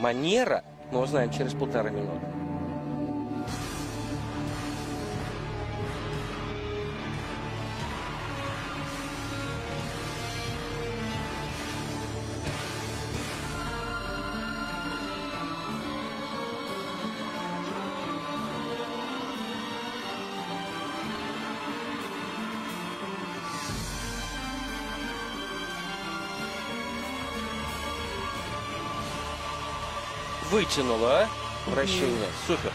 Манера мы узнаем через полторы минуты. Вытянула, а? Вращение. Супер.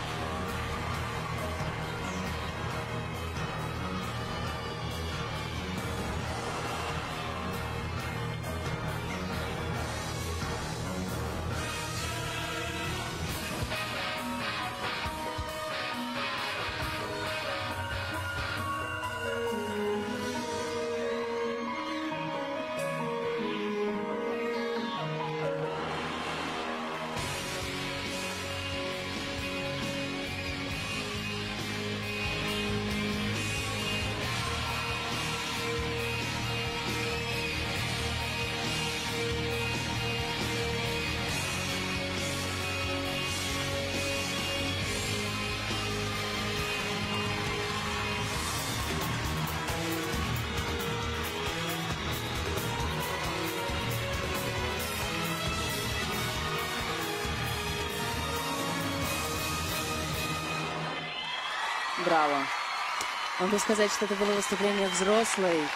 Браво. Могу сказать, что это было выступление взрослой,